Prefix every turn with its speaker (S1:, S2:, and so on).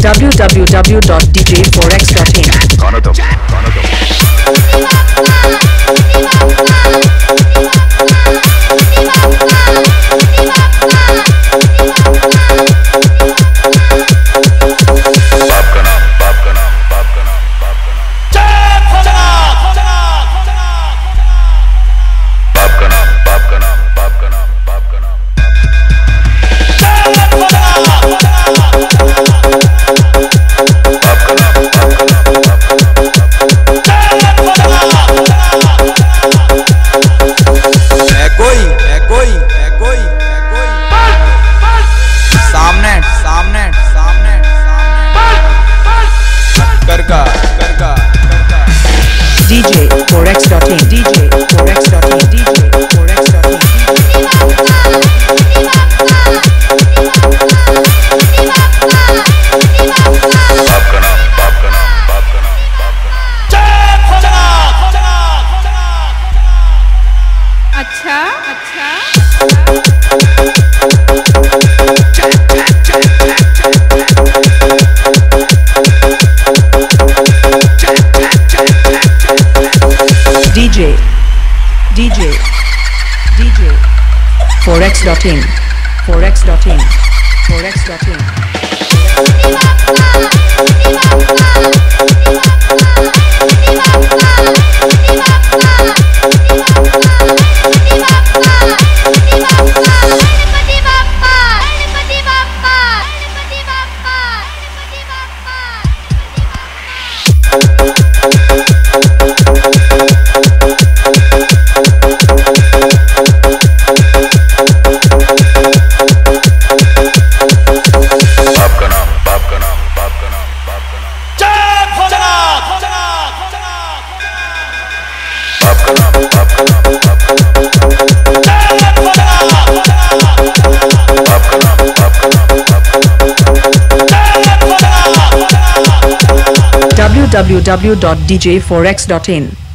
S1: www.djforex.in. DJ Forex.in DJ. DJ. Forex.in. Forex.in. Forex.in. www.djforex.in.